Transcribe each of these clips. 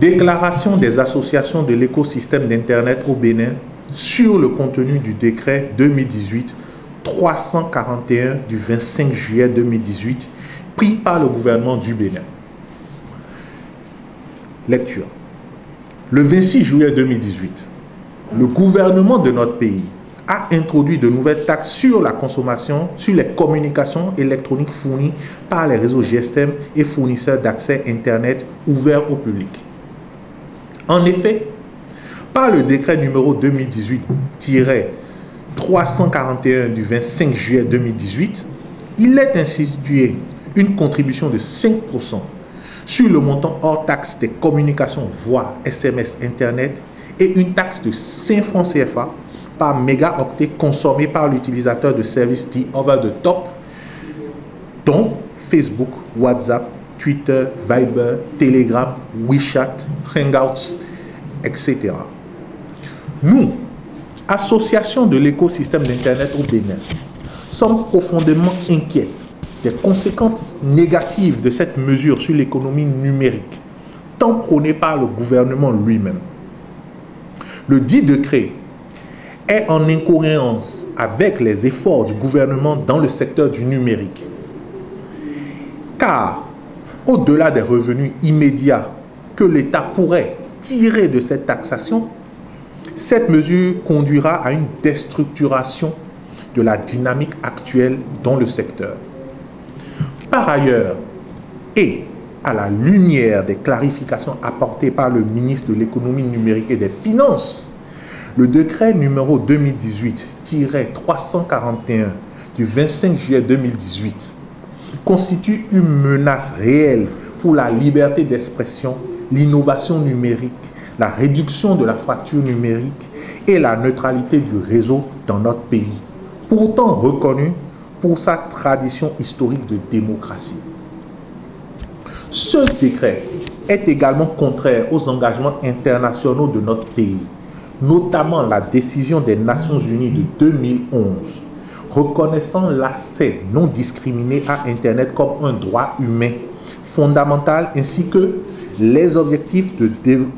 Déclaration des associations de l'écosystème d'Internet au Bénin sur le contenu du décret 2018-341 du 25 juillet 2018 pris par le gouvernement du Bénin. Lecture. Le 26 juillet 2018, le gouvernement de notre pays a introduit de nouvelles taxes sur la consommation, sur les communications électroniques fournies par les réseaux GSM et fournisseurs d'accès Internet ouverts au public. En effet, par le décret numéro 2018-341 du 25 juillet 2018, il est institué une contribution de 5% sur le montant hors taxe des communications voix, SMS, Internet et une taxe de 5 francs CFA par mégaoctet consommé par l'utilisateur de services dits over the top, dont Facebook, WhatsApp, Twitter, Viber, Telegram, WeChat, Hangouts, etc. Nous, association de l'écosystème d'Internet au Bénin, sommes profondément inquiètes des conséquences négatives de cette mesure sur l'économie numérique, tant prônée par le gouvernement lui-même. Le dit décret est en incohérence avec les efforts du gouvernement dans le secteur du numérique. Car, au-delà des revenus immédiats que l'État pourrait tirer de cette taxation, cette mesure conduira à une déstructuration de la dynamique actuelle dans le secteur. Par ailleurs, et à la lumière des clarifications apportées par le ministre de l'économie numérique et des finances, le décret numéro 2018-341 du 25 juillet 2018 constitue une menace réelle pour la liberté d'expression, l'innovation numérique, la réduction de la fracture numérique et la neutralité du réseau dans notre pays, pourtant reconnu pour sa tradition historique de démocratie. Ce décret est également contraire aux engagements internationaux de notre pays notamment la décision des Nations Unies de 2011 reconnaissant l'accès non discriminé à Internet comme un droit humain fondamental ainsi que les objectifs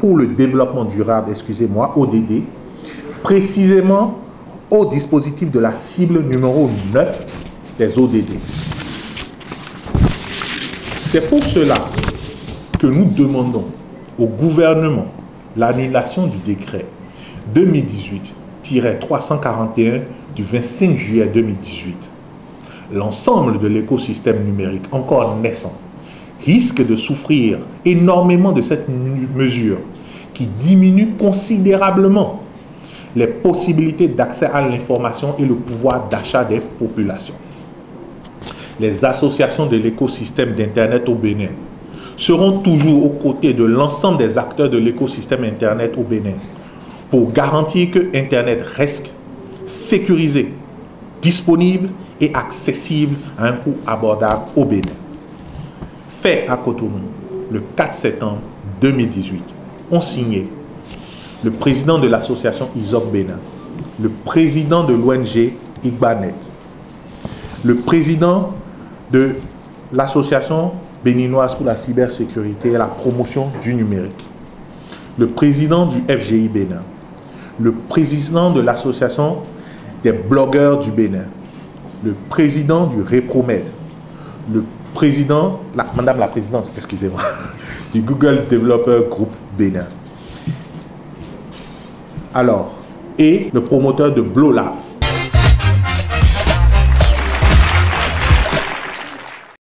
pour le développement durable, excusez-moi, ODD, précisément au dispositif de la cible numéro 9 des ODD. C'est pour cela que nous demandons au gouvernement l'annulation du décret 2018-341 du 25 juillet 2018. L'ensemble de l'écosystème numérique encore naissant risque de souffrir énormément de cette mesure qui diminue considérablement les possibilités d'accès à l'information et le pouvoir d'achat des populations. Les associations de l'écosystème d'Internet au Bénin seront toujours aux côtés de l'ensemble des acteurs de l'écosystème Internet au Bénin pour garantir que Internet reste sécurisé, disponible et accessible à un coût abordable au Bénin. Fait à Cotonou, le 4 septembre 2018, ont signé le président de l'association ISOC Bénin, le président de l'ONG Igbanet, le président de l'association béninoise pour la cybersécurité et la promotion du numérique, le président du FGI Bénin, le président de l'association des blogueurs du Bénin, le président du REPROMED, le président, la, madame la présidente, excusez-moi, du Google Developer Group Bénin. Alors, et le promoteur de BlowLab,